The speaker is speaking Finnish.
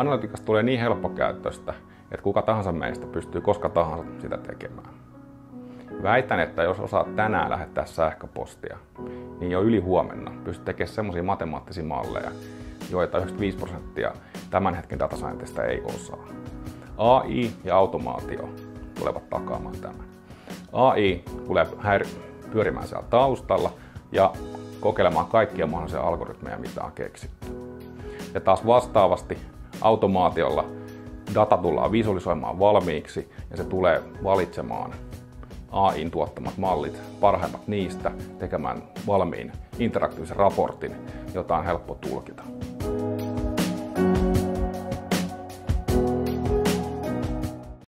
Analytiikasta tulee niin helppokäyttöistä, että kuka tahansa meistä pystyy koska tahansa sitä tekemään. Väitän, että jos osaat tänään lähettää sähköpostia, niin jo yli huomenna pystyt tekemään semmoisia matemaattisia malleja, joita 95 prosenttia tämän hetken datascientista ei osaa. AI ja automaatio tulevat takaamaan tämän. AI tulee pyörimään siellä taustalla ja kokeilemaan kaikkia mahdollisia algoritmeja, mitä on keksitty. Ja taas vastaavasti automaatiolla data tullaan visualisoimaan valmiiksi ja se tulee valitsemaan AIin tuottamat mallit, parhaimmat niistä, tekemään valmiin interaktiivisen raportin, jota on helppo tulkita.